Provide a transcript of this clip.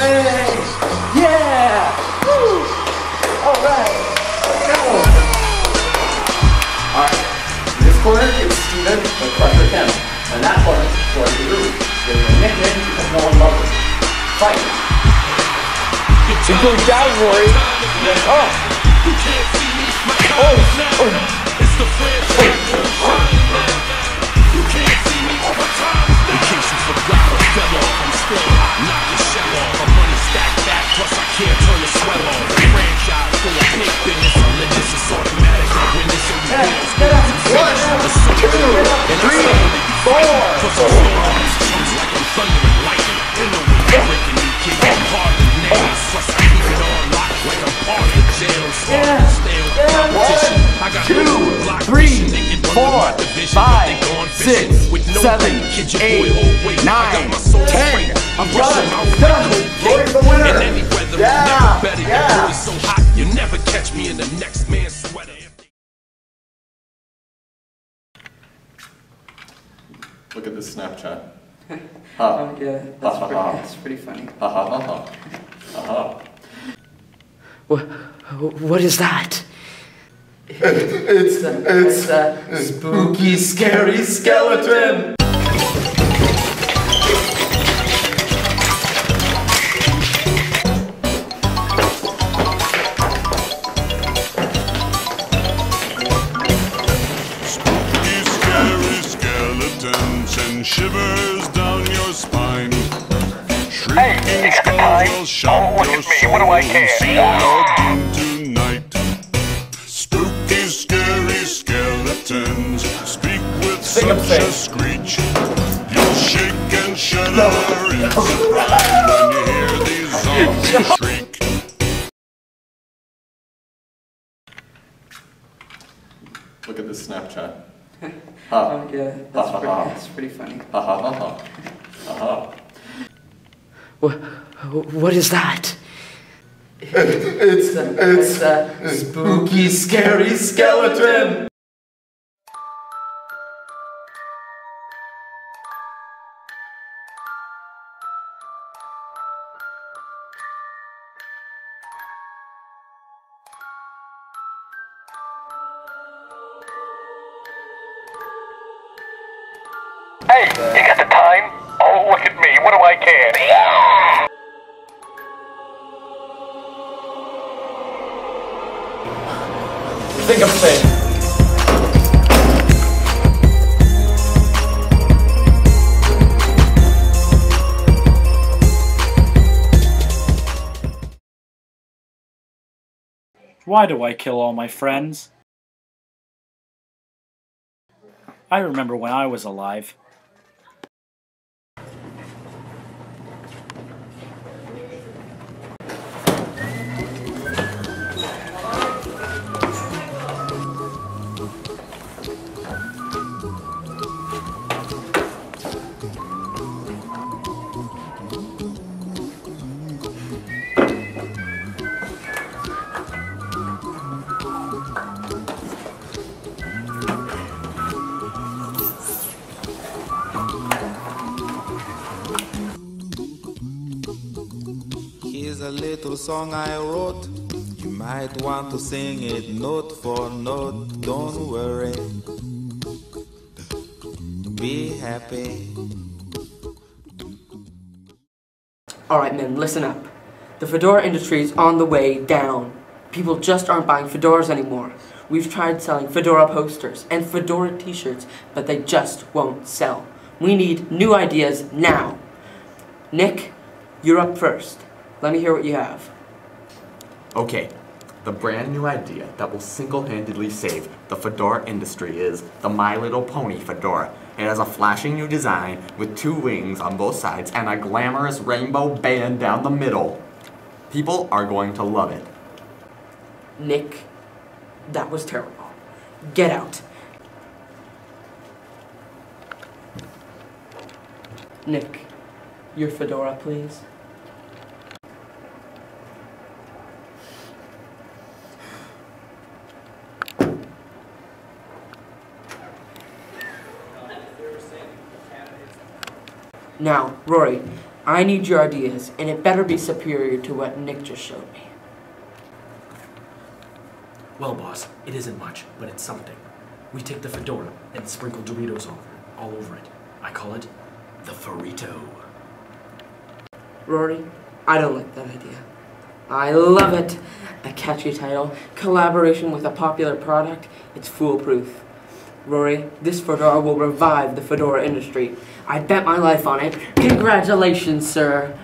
Yay! Yeah! Woo! All right. Let's go. All right. This corner is Stephen the Crusher Kim. And that corner is Corey the Rude. Giving a nickname because no one loves him. Fight. Good job, Rory. Oh. Oh. oh. Three, four, five, six, seven, eight, nine, ten. I'm done. The winner. Yeah. At this Snapchat. Oh, yeah, that's Ha, ha, pretty, ha. that's pretty funny. Ha ha ha ha. Ha ha. What, what is that? It's, it's a spooky, scary skeleton. Spooky, scary skeletons and shivers down your spine. Shrieking skulls will shock your soul and seal your doom tonight. Spooky, scary skeletons speak with Sing 'em, such a screech. You'll shake and shudder in surprise when you hear these zombies shriek. Look at this Snapchat. Oh, Ha yeah, that's Ha, ha, pretty, that's pretty funny. ha ha ha ha. Ha ha. What, what is that? It's a, it's a spooky, scary skeleton. Hey, you got the time? Oh, look at me. What do I care? Think of thing. Why do I kill all my friends? I remember when I was alive. Little song I wrote. You might want to sing it note for note. Don't worry. Be happy. Alright, men, listen up. The fedora industry is on the way down. People just aren't buying fedoras anymore. We've tried selling fedora posters and fedora t shirts, but they just won't sell. We need new ideas now. Nick, you're up first. Let me hear what you have. Okay, the brand new idea that will single-handedly save the fedora industry is the My Little Pony fedora. It has a flashing new design with two wings on both sides and a glamorous rainbow band down the middle. People are going to love it. Nick, that was terrible. Get out. Nick, your fedora, please. Now, Rory, I need your ideas, and it better be superior to what Nick just showed me. Well, boss, it isn't much, but it's something. We take the fedora and sprinkle Doritos over, all over it. I call it the Farito. Rory, I don't like that idea. I love it. A catchy title, collaboration with a popular product, it's foolproof. Rory, this fedora will revive the fedora industry. I bet my life on it. Congratulations, sir.